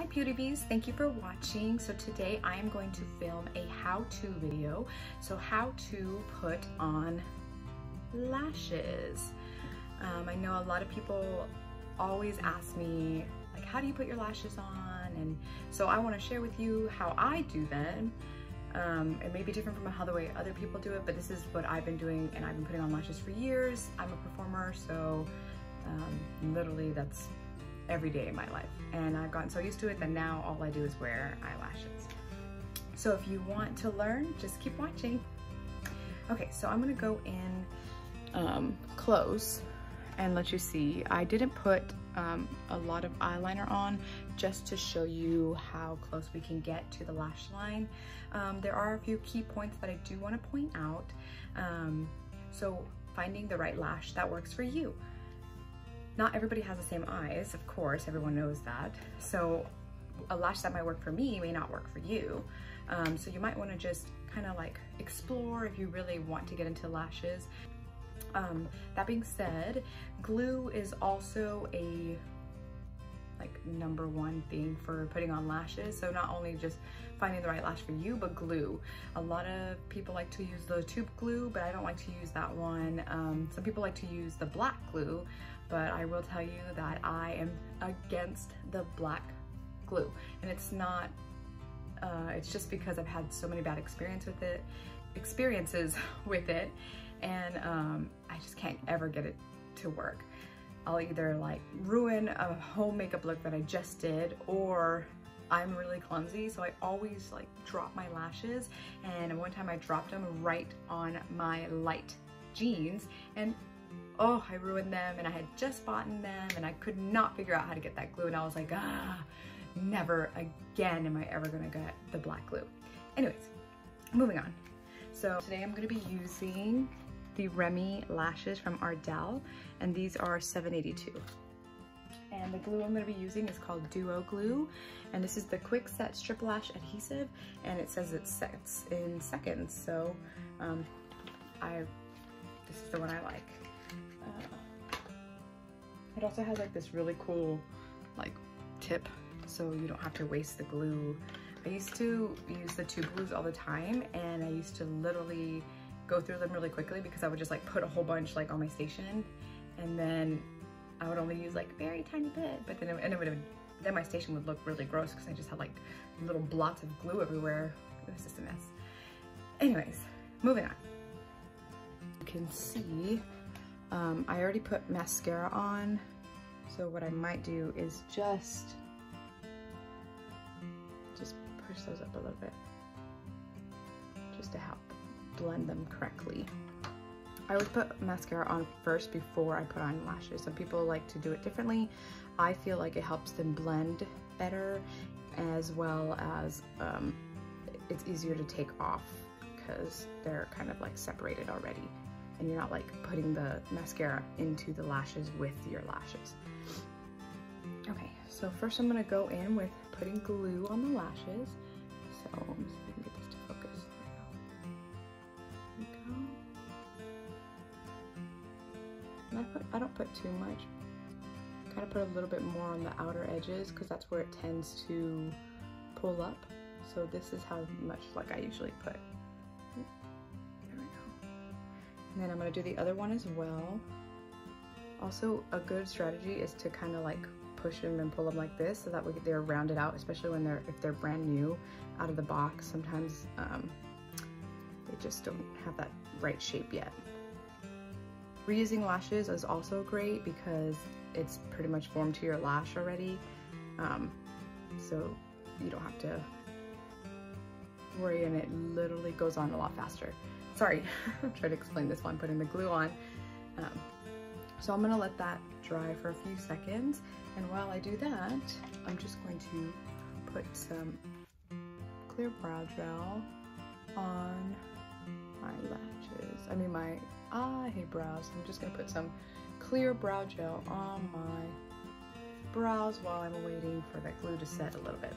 Hi Beauty Bees, thank you for watching. So today I am going to film a how-to video. So how to put on lashes. Um, I know a lot of people always ask me like how do you put your lashes on and so I want to share with you how I do them. Um, it may be different from how the way other people do it, but this is what I've been doing and I've been putting on lashes for years. I'm a performer, so um, literally that's every day in my life. And I've gotten so used to it that now all I do is wear eyelashes. So if you want to learn, just keep watching. Okay, so I'm gonna go in um, close and let you see. I didn't put um, a lot of eyeliner on just to show you how close we can get to the lash line. Um, there are a few key points that I do want to point out. Um, so finding the right lash that works for you. Not everybody has the same eyes, of course, everyone knows that. So a lash that might work for me may not work for you. Um, so you might wanna just kind of like explore if you really want to get into lashes. Um, that being said, glue is also a like number one thing for putting on lashes. So not only just finding the right lash for you, but glue. A lot of people like to use the tube glue, but I don't like to use that one. Um, some people like to use the black glue, but I will tell you that I am against the black glue. And it's not, uh, it's just because I've had so many bad experience with it, experiences with it, and um, I just can't ever get it to work. I'll either like ruin a home makeup look that I just did or I'm really clumsy so I always like drop my lashes and one time I dropped them right on my light jeans and oh, I ruined them and I had just bought them and I could not figure out how to get that glue and I was like, ah, never again am I ever gonna get the black glue. Anyways, moving on. So today I'm gonna be using the Remy lashes from Ardell and these are 782. And the glue I'm gonna be using is called Duo Glue. And this is the Quick Set Strip Lash Adhesive and it says it sets in seconds. So um, I, this is the one I like. It also has like this really cool like tip so you don't have to waste the glue. I used to use the tube glues all the time and I used to literally go through them really quickly because I would just like put a whole bunch like on my station and then I would only use like a very tiny bit but then it, and it would then my station would look really gross because I just had like little blots of glue everywhere. It was just a mess. Anyways, moving on. You can see um, I already put mascara on, so what I might do is just, just push those up a little bit, just to help blend them correctly. I always put mascara on first before I put on lashes. Some people like to do it differently. I feel like it helps them blend better as well as um, it's easier to take off because they're kind of like separated already and you're not like putting the mascara into the lashes with your lashes. Okay, so first I'm gonna go in with putting glue on the lashes. So let me I, put, I don't put too much. Kind of put a little bit more on the outer edges because that's where it tends to pull up. So this is how much like I usually put. There we go. And then I'm gonna do the other one as well. Also, a good strategy is to kind of like push them and pull them like this so that they're rounded out, especially when they're, if they're brand new out of the box. Sometimes um, they just don't have that right shape yet. Reusing lashes is also great because it's pretty much formed to your lash already. Um, so you don't have to worry and it literally goes on a lot faster. Sorry, I'm trying to explain this while I'm putting the glue on. Um, so I'm gonna let that dry for a few seconds. And while I do that, I'm just going to put some clear brow gel on my lashes. I mean my eyebrows. I'm just gonna put some clear brow gel on my brows while I'm waiting for that glue to set a little bit.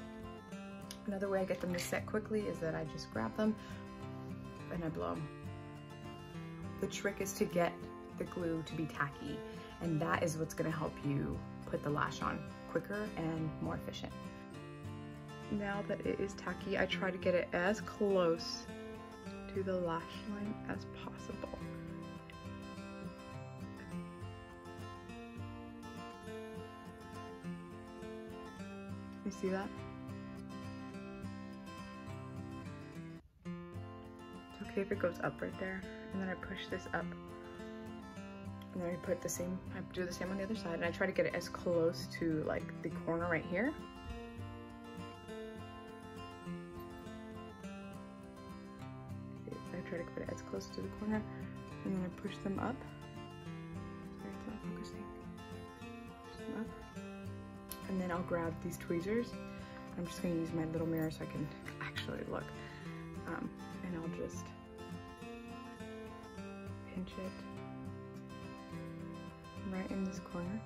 Another way I get them to set quickly is that I just grab them, and I blow them. The trick is to get the glue to be tacky and that is what's gonna help you put the lash on quicker and more efficient. now that it is tacky, I try to get it as close to the lash line as possible. That? It's okay if it goes up right there. And then I push this up. And then I put the same, I do the same on the other side. And I try to get it as close to like the corner right here. I try to put it as close to the corner. And then I push them up. Then I'll grab these tweezers. I'm just gonna use my little mirror so I can actually look. Um, and I'll just pinch it right in this corner.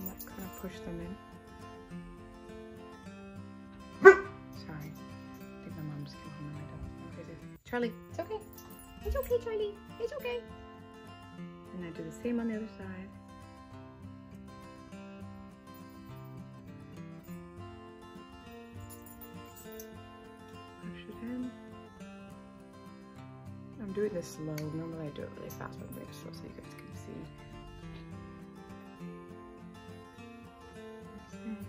And that kind of push them in. Sorry. I think my came home and my. Charlie, it's okay. It's okay, Charlie. It's okay. And I do the same on the other side. Doing this slow. Normally I do it really fast, but I'm doing it slow so you guys can see. And.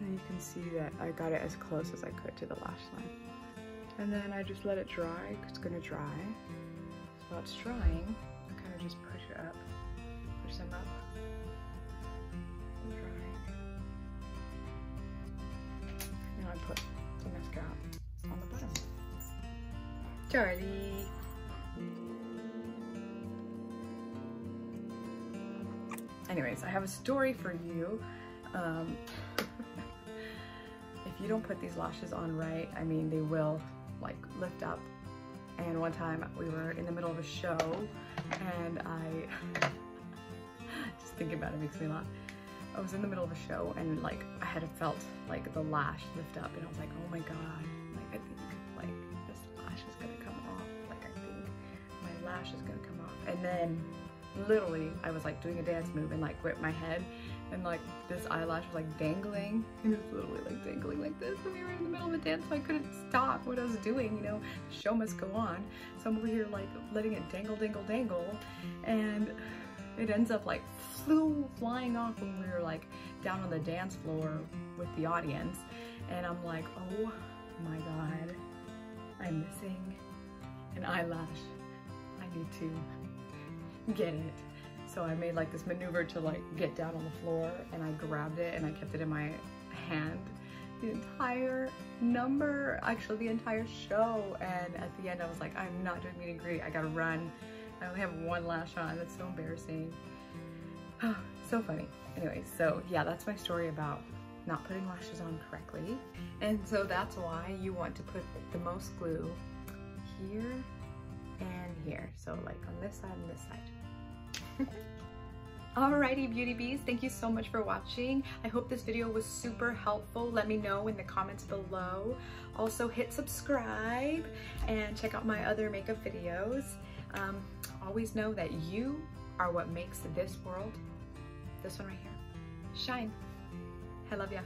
And you can see that I got it as close as I could to the lash line. And then I just let it dry, it's gonna dry. So while it's drying, I kind of just push it up, push them up. And I put mascara on the bottom. Charlie. Anyways, I have a story for you. Um, if you don't put these lashes on right, I mean, they will like lift up. And one time we were in the middle of a show and I, just thinking about it makes me laugh. I was in the middle of a show and like I had felt like the lash lift up and I was like, oh my god, like I think like this lash is gonna come off. Like I think my lash is gonna come off. And then literally I was like doing a dance move and like whipped my head and like this eyelash was like dangling. It was literally like dangling like this and we were in the middle of a dance so I couldn't stop what I was doing, you know, the show must go on. So I'm over here like letting it dangle, dangle, dangle and it ends up like flew flying off when we were like down on the dance floor with the audience. And I'm like, oh my God, I'm missing an eyelash. I need to get it. So I made like this maneuver to like get down on the floor and I grabbed it and I kept it in my hand the entire number, actually the entire show. And at the end I was like, I'm not doing meet and greet, I gotta run. I only have one lash on, that's so embarrassing. Oh, so funny. Anyway, so yeah, that's my story about not putting lashes on correctly. And so that's why you want to put the most glue here and here. So like on this side and this side. Alrighty beauty bees, thank you so much for watching. I hope this video was super helpful. Let me know in the comments below. Also hit subscribe and check out my other makeup videos. Um, always know that you are what makes this world, this one right here, shine. I love ya.